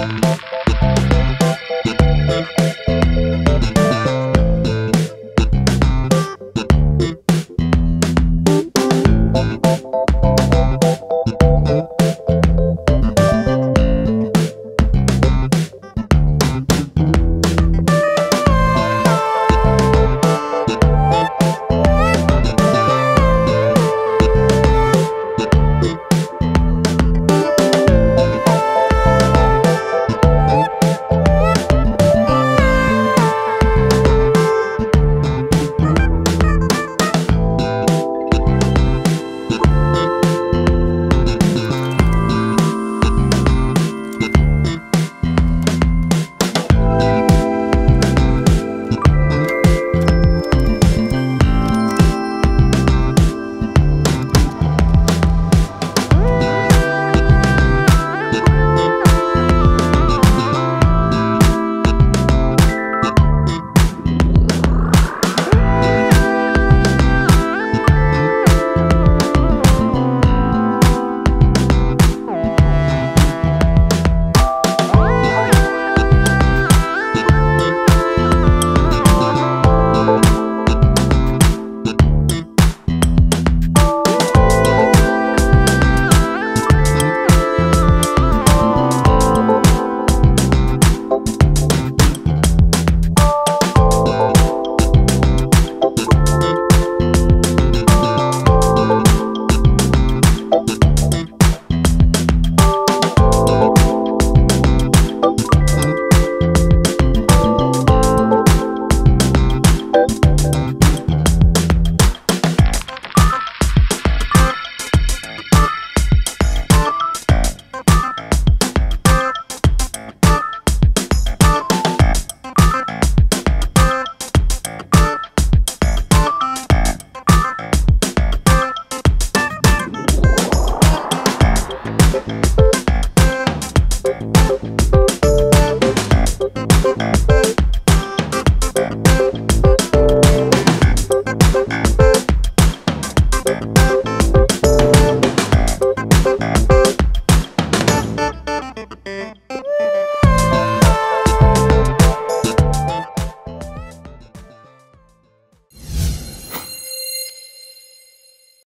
Thank Música